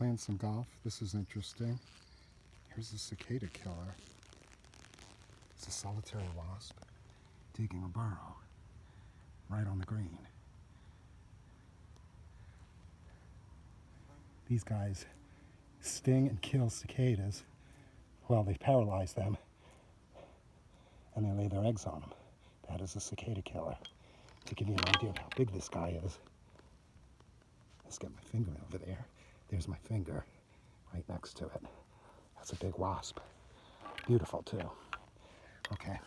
playing some golf. This is interesting. Here's a cicada killer. It's a solitary wasp digging a burrow right on the green. These guys sting and kill cicadas. Well, they paralyze them and they lay their eggs on them. That is a cicada killer. To give you an idea of how big this guy is, let's get my finger over there. There's my finger right next to it. That's a big wasp. Beautiful too. Okay.